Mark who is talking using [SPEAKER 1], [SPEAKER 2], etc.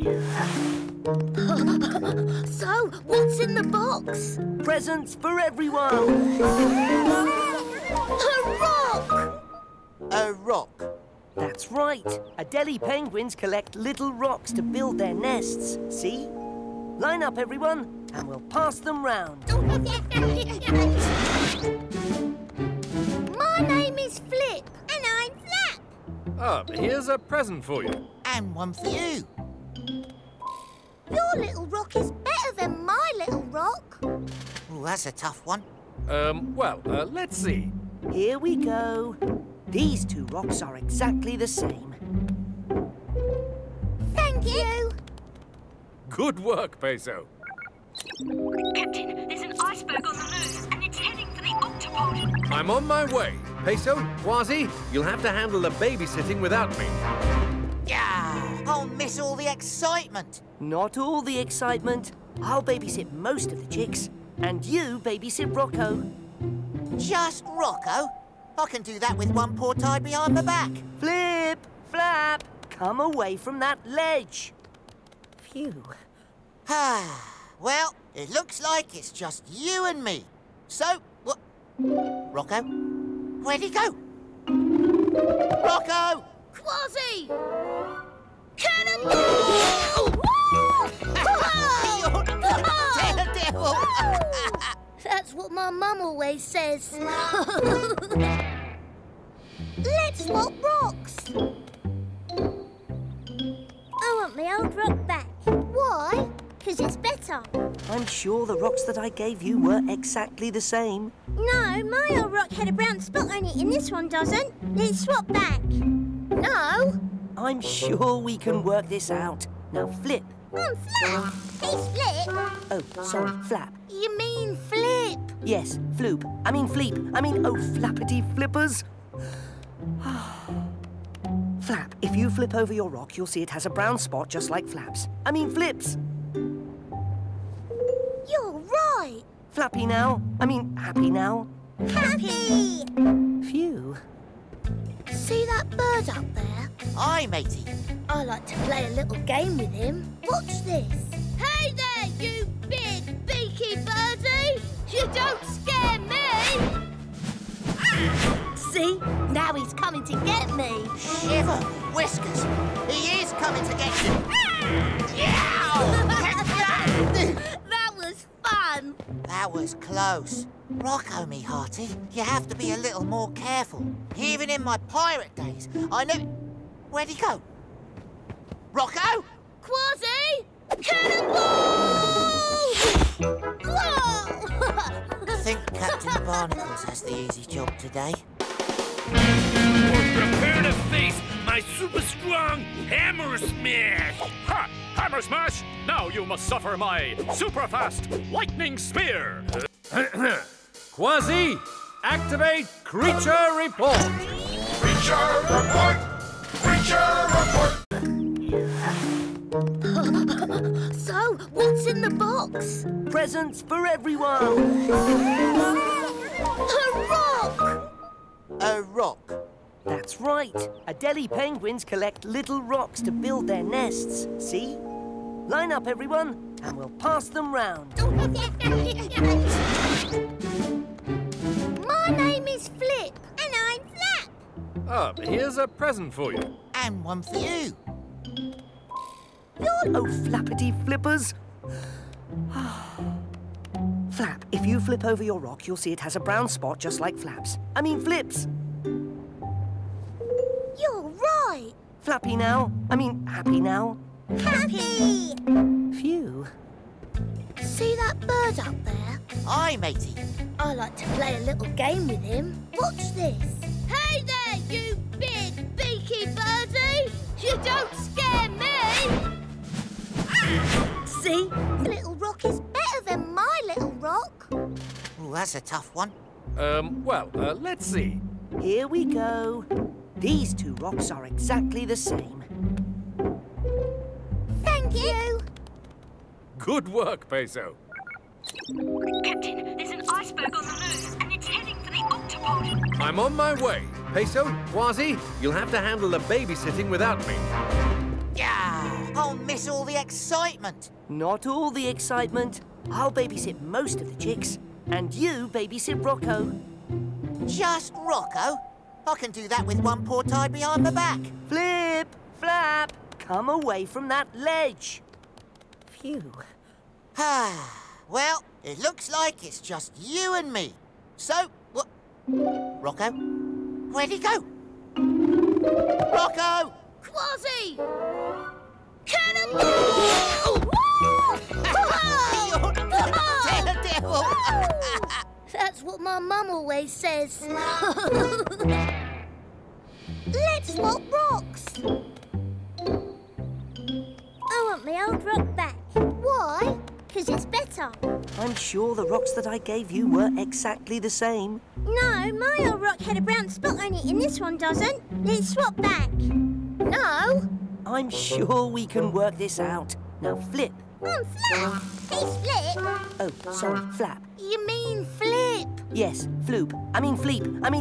[SPEAKER 1] so, what's in the box?
[SPEAKER 2] Presents for everyone.
[SPEAKER 1] A rock!
[SPEAKER 3] A rock.
[SPEAKER 2] That's right. Adelie penguins collect little rocks to build their nests. See? Line up, everyone, and we'll pass them round.
[SPEAKER 1] My name is Flip. And I'm Flap.
[SPEAKER 4] Ah, here's a present for you.
[SPEAKER 3] And one for you.
[SPEAKER 1] Your little rock is better than my little rock.
[SPEAKER 3] Oh, that's a tough one.
[SPEAKER 4] Um, well, uh, let's see.
[SPEAKER 2] Here we go. These two rocks are exactly the same.
[SPEAKER 1] Thank you.
[SPEAKER 4] Good work, Peso.
[SPEAKER 5] Captain, there's an iceberg on the move, and it's heading for the octopod.
[SPEAKER 4] I'm on my way. Peso, Kwazii, you'll have to handle the babysitting without me.
[SPEAKER 3] Yeah, I'll miss all the excitement.
[SPEAKER 2] Not all the excitement. I'll babysit most of the chicks, and you babysit Rocco.
[SPEAKER 3] Just Rocco? I can do that with one paw tied behind my back.
[SPEAKER 2] Flip, flap, come away from that ledge. Phew.
[SPEAKER 3] Ah, well, it looks like it's just you and me. So, what? Rocco? Where'd he go? Rocco!
[SPEAKER 1] Kwazii! Cannonball!
[SPEAKER 3] You're a daredevil!
[SPEAKER 1] That's what my mum always says. Let's swap rocks. I want my old rock back. Why? Because it's better.
[SPEAKER 2] I'm sure the rocks that I gave you were exactly the same.
[SPEAKER 1] No, my old rock had a brown spot on it and this one doesn't. Let's swap back. No,
[SPEAKER 2] I'm sure we can work this out. Now, Flip.
[SPEAKER 1] I'm Flap. He's Flip.
[SPEAKER 2] Oh, sorry, Flap.
[SPEAKER 1] You mean Flip?
[SPEAKER 2] Yes, Floop. I mean Fleep. I mean, oh, flappity flippers. Flap, if you flip over your rock, you'll see it has a brown spot just like Flap's. I mean Flip's.
[SPEAKER 1] You're right.
[SPEAKER 2] Flappy now. I mean, happy now.
[SPEAKER 1] Happy.
[SPEAKER 2] Phew.
[SPEAKER 1] See that bird up there?
[SPEAKER 3] Hi, matey.
[SPEAKER 1] I like to play a little game with him. Watch this. Hey there, you big beaky birdie! You don't scare me! See? Now he's coming to get me.
[SPEAKER 3] Shiver, Whiskers. He is coming to get you.
[SPEAKER 1] that was fun.
[SPEAKER 3] That was close. Rocco, me hearty, you have to be a little more careful. Even in my pirate days, I never... Where'd he go? Rocco?
[SPEAKER 1] Kwazii! Cannonball!
[SPEAKER 3] I think Captain Barnacles has the easy job today.
[SPEAKER 6] Prepare to face my super strong hammer smash!
[SPEAKER 7] Ha! Hammer smash! Now you must suffer my super fast lightning spear!
[SPEAKER 4] Kwazii, activate creature report.
[SPEAKER 6] Creature report! Creature report!
[SPEAKER 1] so, what's in the box?
[SPEAKER 2] Presents for everyone.
[SPEAKER 1] A rock!
[SPEAKER 3] A rock.
[SPEAKER 2] That's right. Adelie penguins collect little rocks to build their nests. See? Line up, everyone, and we'll pass them round.
[SPEAKER 1] My name is Flip. And I'm Flap.
[SPEAKER 4] Ah, here's a present for you.
[SPEAKER 3] And one for you.
[SPEAKER 2] You're Oh, flappity flippers. Flap, if you flip over your rock, you'll see it has a brown spot just like Flap's. I mean Flip's. Flappy now. I mean, happy now.
[SPEAKER 1] Happy.
[SPEAKER 2] Phew.
[SPEAKER 1] See that bird up there?
[SPEAKER 3] Hi, matey.
[SPEAKER 1] I like to play a little game with him. Watch this. Hey there, you big beaky birdie! You don't scare me! See? Little rock is better than my little rock.
[SPEAKER 3] Oh, that's a tough one.
[SPEAKER 4] Um, well, uh, let's see.
[SPEAKER 2] Here we go. These two rocks are exactly the same.
[SPEAKER 1] Thank you.
[SPEAKER 4] Good work, Peso.
[SPEAKER 5] Captain, there's an iceberg on the move, and it's heading for the octopod.
[SPEAKER 4] I'm on my way. Peso, Kwazii, you'll have to handle the babysitting without me.
[SPEAKER 3] Yeah, I'll miss all the excitement.
[SPEAKER 2] Not all the excitement. I'll babysit most of the chicks. And you babysit Rocco.
[SPEAKER 3] Just Rocco? I can do that with one paw tied behind my back.
[SPEAKER 2] Flip, flap, come away from that ledge. Phew.
[SPEAKER 3] Ah, well, it looks like it's just you and me. So, what? Rocco? Where'd he go? Rocco!
[SPEAKER 1] Kwazii! Cannonball! Whoa! That's what my mum always says. Swap rocks. I want my old rock back. Why? Because it's better.
[SPEAKER 2] I'm sure the rocks that I gave you were exactly the same.
[SPEAKER 1] No, my old rock had a brown spot on it and this one doesn't. Let's swap back. No.
[SPEAKER 2] I'm sure we can work this out. Now flip.
[SPEAKER 1] I'm Flap. He's Flip.
[SPEAKER 2] Oh, sorry, flap.
[SPEAKER 1] You mean Flip?
[SPEAKER 2] Yes, floop. I mean fleep. I mean